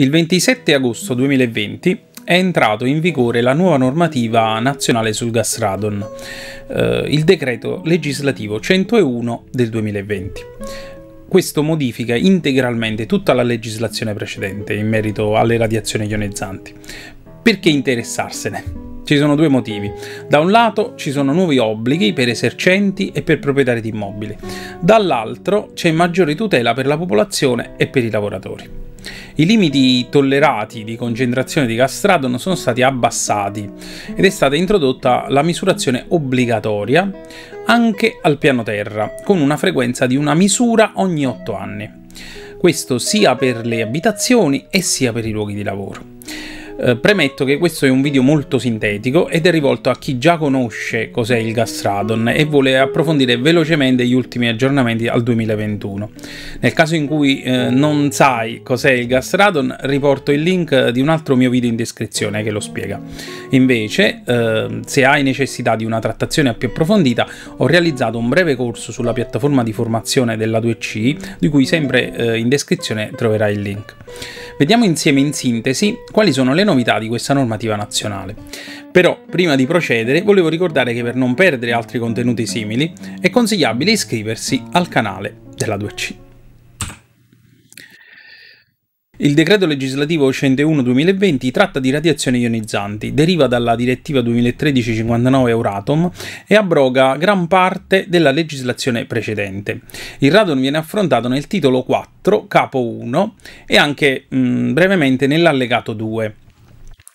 Il 27 agosto 2020 è entrato in vigore la nuova normativa nazionale sul gas radon, eh, il decreto legislativo 101 del 2020. Questo modifica integralmente tutta la legislazione precedente in merito alle radiazioni ionizzanti. Perché interessarsene? Ci sono due motivi. Da un lato ci sono nuovi obblighi per esercenti e per proprietari di immobili, dall'altro c'è maggiore tutela per la popolazione e per i lavoratori. I limiti tollerati di concentrazione di gas radon sono stati abbassati ed è stata introdotta la misurazione obbligatoria anche al piano terra, con una frequenza di una misura ogni 8 anni. Questo sia per le abitazioni e sia per i luoghi di lavoro. Eh, premetto che questo è un video molto sintetico ed è rivolto a chi già conosce cos'è il gas radon e vuole approfondire velocemente gli ultimi aggiornamenti al 2021. Nel caso in cui eh, non sai cos'è il gas radon, riporto il link di un altro mio video in descrizione che lo spiega. Invece, eh, se hai necessità di una trattazione più approfondita, ho realizzato un breve corso sulla piattaforma di formazione della 2C, di cui sempre eh, in descrizione troverai il link. Vediamo insieme in sintesi quali sono le novità di questa normativa nazionale. Però, prima di procedere, volevo ricordare che per non perdere altri contenuti simili è consigliabile iscriversi al canale della 2C. Il decreto legislativo 101-2020 tratta di radiazioni ionizzanti, deriva dalla direttiva 2013-59 Euratom e abroga gran parte della legislazione precedente. Il radon viene affrontato nel titolo 4, capo 1 e anche mh, mm, brevemente nell'allegato 2.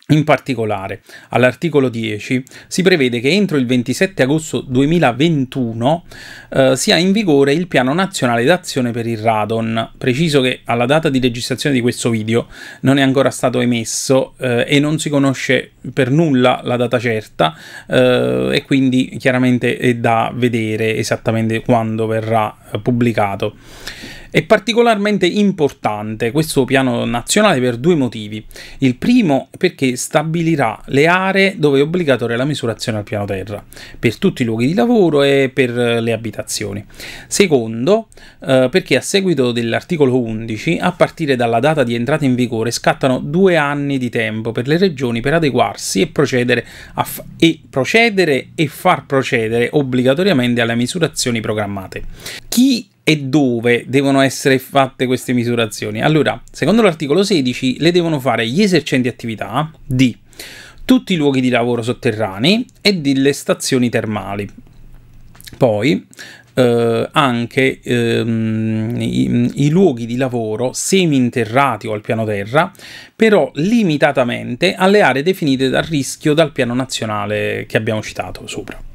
In particolare, all'articolo 10 si prevede che entro il 27 agosto 2021 eh, sia in vigore il piano nazionale d'azione per il radon. Preciso che alla data di registrazione di questo video non è ancora stato emesso eh, e non si conosce per nulla la data certa eh, e quindi chiaramente è da vedere esattamente quando verrà pubblicato. È particolarmente importante questo piano nazionale per due motivi. Il primo perché stabilirà le aree dove è obbligatoria la misurazione al piano terra, per tutti i luoghi di lavoro e per le abitazioni. Secondo, eh, perché a seguito dell'articolo 11, a partire dalla data di entrata in vigore, scattano due anni di tempo per le regioni per adeguarsi e procedere, e, procedere e far procedere obbligatoriamente alle misurazioni programmate. Chi e dove devono essere fatte queste misurazioni? Allora, secondo l'articolo 16, le devono fare gli esercenti attività di tutti i luoghi di lavoro sotterranei e delle stazioni termali. Poi eh, anche ehm, i, i, luoghi di lavoro semi-interrati o al piano terra, però limitatamente alle aree definite dal rischio dal piano nazionale che abbiamo citato sopra.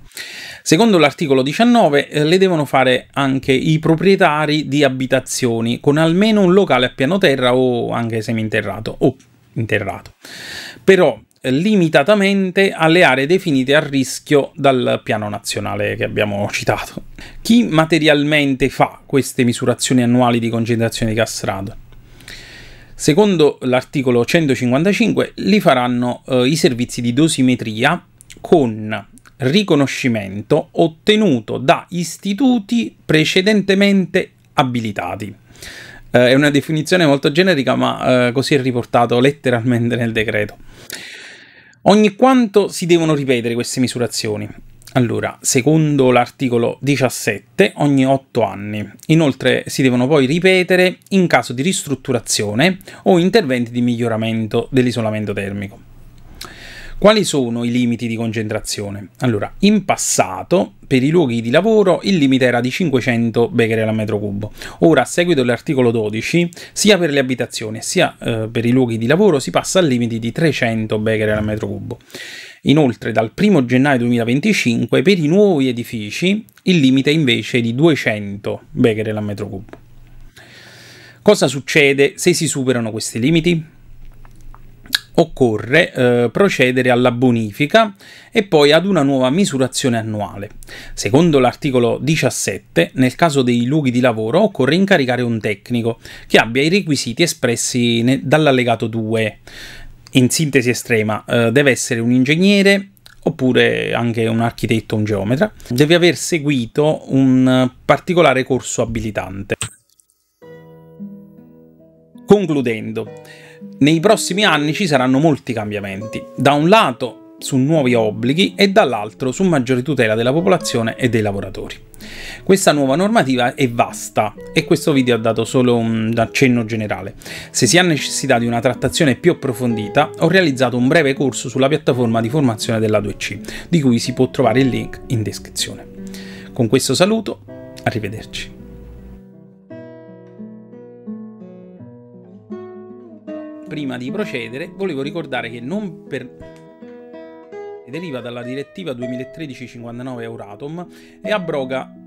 Secondo l'articolo 19 eh, le devono fare anche i proprietari di abitazioni con almeno un locale a piano terra o anche seminterrato o interrato. Però eh, limitatamente alle aree definite a rischio dal piano nazionale che abbiamo citato. Chi materialmente fa queste misurazioni annuali di concentrazione di gas radon? Secondo l'articolo 155 li faranno eh, i servizi di dosimetria con riconoscimento ottenuto da istituti precedentemente abilitati. Eh, è una definizione molto generica, ma eh, così è riportato letteralmente nel decreto. Ogni quanto si devono ripetere queste misurazioni? Allora, secondo l'articolo 17, ogni 8 anni. Inoltre si devono poi ripetere in caso di ristrutturazione o interventi di miglioramento dell'isolamento termico. Quali sono i limiti di concentrazione? Allora, in passato per i luoghi di lavoro il limite era di 500 becquerel al metro cubo. Ora, a seguito dell'articolo 12, sia per le abitazioni sia eh, per i luoghi di lavoro si passa al limite di 300 becquerel al metro cubo. Inoltre, dal 1 gennaio 2025 per i nuovi edifici il limite è invece di 200 becquerel al metro cubo. Cosa succede se si superano questi limiti? Occorre eh, procedere alla bonifica e poi ad una nuova misurazione annuale. Secondo l'articolo 17, nel caso dei luoghi di lavoro occorre incaricare un tecnico che abbia i requisiti espressi dall'allegato 2. In sintesi estrema, eh, deve essere un ingegnere oppure anche un architetto, un geometra, deve aver seguito un particolare corso abilitante. Concludendo, nei prossimi anni ci saranno molti cambiamenti. Da un lato su nuovi obblighi e dall'altro su maggiore tutela della popolazione e dei lavoratori. Questa nuova normativa è vasta e questo video ha dato solo un accenno generale. Se si ha necessità di una trattazione più approfondita, ho realizzato un breve corso sulla piattaforma di formazione della 2C, di cui si può trovare il link in descrizione. Con questo saluto, arrivederci. Prima di procedere, volevo ricordare che non per deriva dalla direttiva 2013-59 Euratom e abroga